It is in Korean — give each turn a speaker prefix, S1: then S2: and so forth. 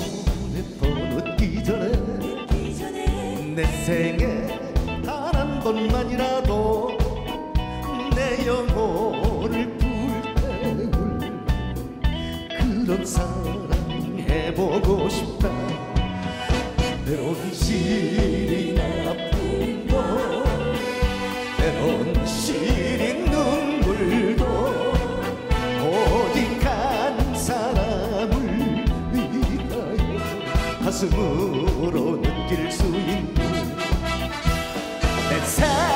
S1: 손에 뻗기 전에 내 생에 단 한 번만이라도 내 영혼을 불태울 그런 사랑 해보고 싶다. 때론 시린 가슴으로 느낄 수 있는 내 사랑